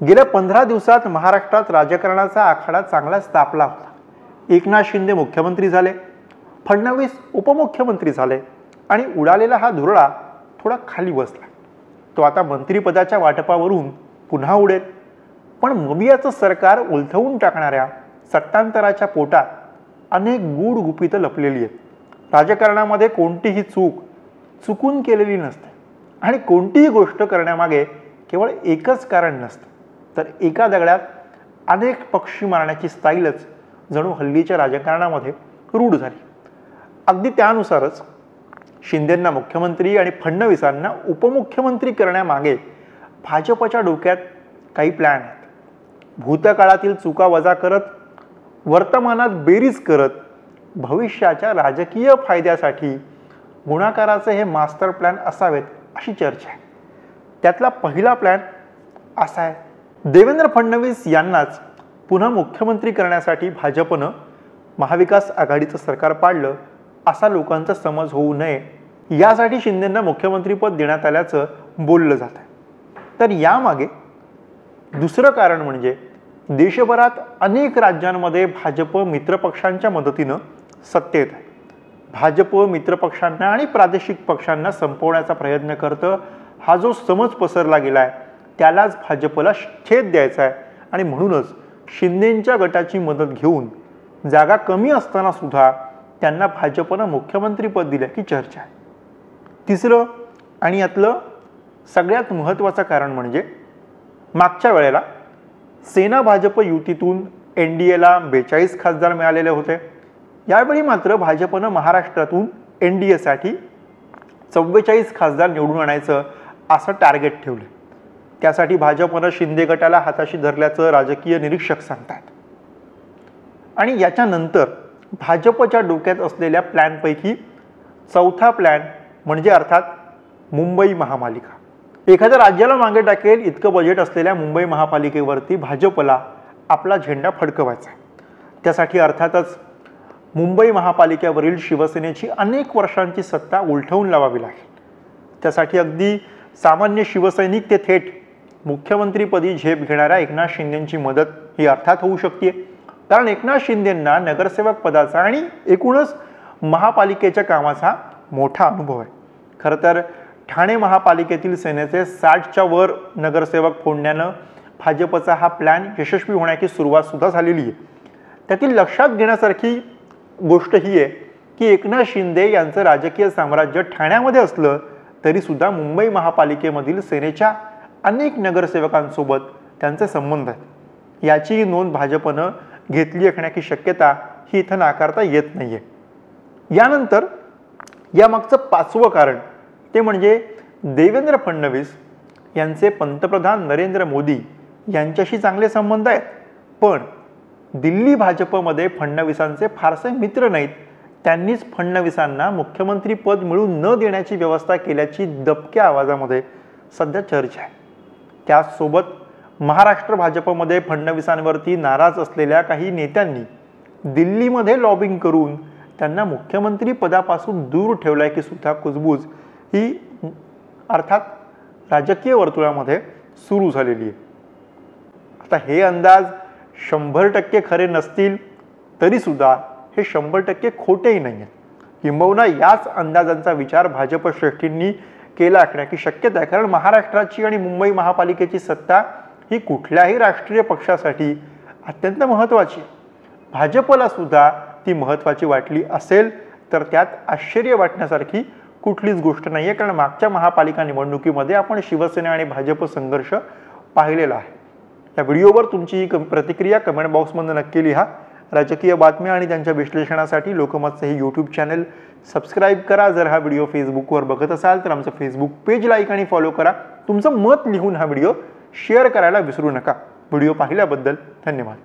गेल्या पंधरा दिवसात महाराष्ट्रात राजकारणाचा आखाडा चांगलाच तापला होता. एकनाथ शिंदे मुख्यमंत्री झाले फडणवीस उपमुख्यमंत्री झाले आणि उडालेला हा धुरळा थोडा खाली बसला. तो आता मंत्रिपदाच्या वाटपावरून पुन्हा उडेल. पण मबियाचं सरकार उलथवून टाकणाऱ्या सत्तांतराच्या पोटात अनेक गूढ गुपितं लपलेली आहेत. राजकारणामध्ये कोणतीही चूक चुकून केलेली नसते आणि कोणतीही गोष्ट करण्यामागे केवळ एकच कारण नसतं. तर एका दगड्यात अनेक पक्षी मारण्याची स्टाईलच जणू हल्लीच्या राजकारणामध्ये रूढ झाली. अगदी त्यानुसारच शिंदेंना मुख्यमंत्री आणि फडणवीसांना उपमुख्यमंत्री करण्यामागे भाजपच्या डोक्यात काही प्लॅन आहेत. भूतकाळातील चुका वजा करत वर्तमानात बेरीज करत भविष्याच्या राजकीय फायद्यासाठी गुणाकाराचे हे मास्टर प्लॅन असावेत अशी चर्चा आहे. त्यातला पहिला प्लॅन असा आहे. देवेंद्र फडणवीस यांनाच पुन्हा मुख्यमंत्री करण्यासाठी भाजपनं महाविकास आघाडीचं सरकार पाडलं असा लोकांचा समज होऊ नये यासाठी शिंदेंना मुख्यमंत्रीपद देण्यात आल्याचं बोललं जात आहे तर यामागे दुसरं कारण म्हणजे देशभरात अनेक राज्यांमध्ये भाजप मित्रपक्षांच्या मदतीनं सत्तेत आहे. भाजप मित्रपक्षांना आणि प्रादेशिक पक्षांना संपवण्याचा प्रयत्न करतं. हा जो समज पसरला गेला आहे त्यालाच भाजपला छेद द्यायचा आहे. आणि म्हणूनच शिंदेंच्या गटाची मदत घेऊन जागा कमी असताना सुद्धा त्यांना भाजपनं मुख्यमंत्रीपद दिल्याची चर्चा आहे. तिसरं आणि यातलं सगळ्यात महत्त्वाचं कारण म्हणजे मागच्या वेळेला सेना भाजप युतीतून एन डी एला बेचाळीस खासदार मिळालेले होते. यावेळी मात्र भाजपनं महाराष्ट्रातून एन डी एसाठी चव्वेचाळीस खासदार निवडून आणायचं असं टार्गेट ठेवलं. त्यासाठी भाजपनं शिंदे गटाला हाताशी धरल्याचं राजकीय निरीक्षक सांगतात. आणि याच्यानंतर भाजपच्या डोक्यात असलेल्या प्लॅनपैकी चौथा प्लॅन म्हणजे अर्थात मुंबई महापालिका. एखाद्या राज्याला मागे टाकेल इतकं बजेट असलेल्या मुंबई महापालिकेवरती भाजपला आपला झेंडा फडकवायचा त्यासाठी अर्थातच मुंबई महापालिकेवरील शिवसेनेची अनेक वर्षांची सत्ता उलटवून लावावी लागेल. त्यासाठी अगदी सामान्य शिवसैनिक ते थेट मुख्यमंत्रीपदी झेप घेणाऱ्या एकनाथ शिंदेची मदत ही अर्थात होऊ शकते कारण एकनाथ शिंदेंना नगरसेवक पदाचा आणि एकूणच महापालिकेच्या कामाचा मोठा अनुभव आहे. खरं तर ठाणे महापालिकेतील सेनेचे साठच्या वर नगरसेवक फोडण्यानं भाजपचा हा प्लॅन यशस्वी होण्याची सुरुवातसुद्धा झालेली आहे. त्यातील लक्षात घेण्यासारखी गोष्ट ही आहे की एकनाथ शिंदे यांचं राजकीय साम्राज्य ठाण्यामध्ये असलं तरीसुद्धा मुंबई महापालिकेमधील सेनेच्या अनेक नगरसेवकांसोबत त्यांचे संबंध आहेत. याचीही नोंद भाजपनं घेतली असण्याची शक्यता ही इथं नाकारता येत नाही आहे यानंतर यामागचं पाचवं कारण ते म्हणजे देवेंद्र फडणवीस यांचे पंतप्रधान नरेंद्र मोदी यांच्याशी चांगले संबंध आहेत. पण दिल्ली भाजपमध्ये फडणवीसांचे फारसे मित्र नाहीत. त्यांनीच फडणवीसांना मुख्यमंत्री पद मिळू न देण्याची व्यवस्था केल्याची दबक्या आवाजामध्ये सध्या चर्चा आहे. त्याचसोबत महाराष्ट्र भाजपमध्ये फडणवीसांवरती नाराज असलेल्या काही नेत्यांनी दिल्लीमध्ये लॉबिंग करून त्यांना मुख्यमंत्री पदापासून दूर ठेवलाय की सुद्धा कुजबूज ही अर्थात राजकीय वर्तुळामध्ये सुरू झालेली आहे. आता हे अंदाज शंभर टक्के खरे नसतील तरीसुद्धा हे शंभर टक्के खोटेही नाही आहेत किंबहुना याच अंदाजांचा विचार भाजप श्रेष्ठींनी केला असण्याची शक्यता आहे. कारण महाराष्ट्राची आणि मुंबई महापालिकेची सत्ता ही कुठल्याही राष्ट्रीय पक्षासाठी अत्यंत महत्त्वाची भाजपला सुद्धा ती महत्त्वाची वाटली असेल तर त्यात आश्चर्य वाटण्यासारखी कुठलीच गोष्ट नाही आहे कारण मागच्या महापालिका निवडणुकीमध्ये आपण शिवसेना आणि भाजप संघर्ष पाहिलेला आहे. या व्हिडिओवर तुमची ही प्रतिक्रिया कमेंट बॉक्समध्ये नक्की लिहा. राजकीय बातम्या आणि त्यांच्या विश्लेषणासाठी लोकमतचं हे यूट्यूब चॅनल सबस्क्राईब करा. जर हा व्हिडिओ फेसबुकवर बघत असाल तर आमचं फेसबुक पेज लाईक आणि फॉलो करा. तुमचं मत लिहून हा व्हिडिओ शेअर करायला विसरू नका. व्हिडिओ पाहिल्याबद्दल धन्यवाद.